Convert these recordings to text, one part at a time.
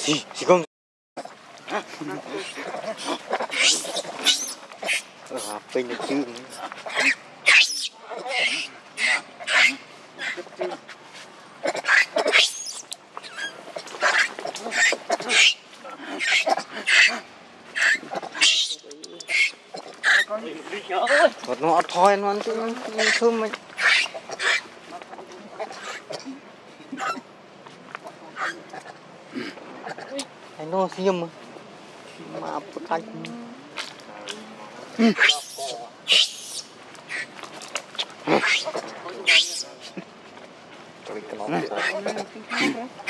Si, si con. Được chứ. Thật nó thôi nó ăn chứ thơm នោះស្ញឹមមកប្រកាច់ទៅកន្លង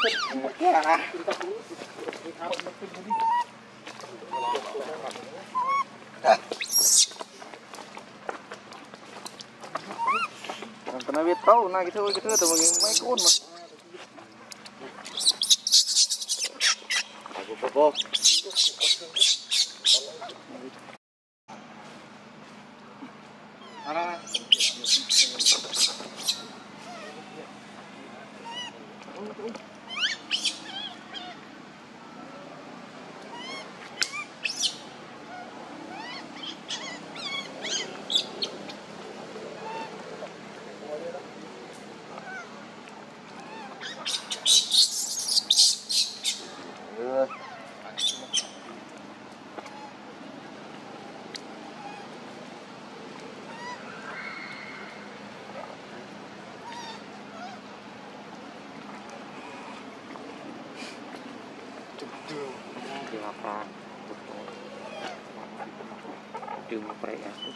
Kena biết tau, nah gitu gitu tuh mấy con mà. Aku popok. Ara. Dia dilaparan di ya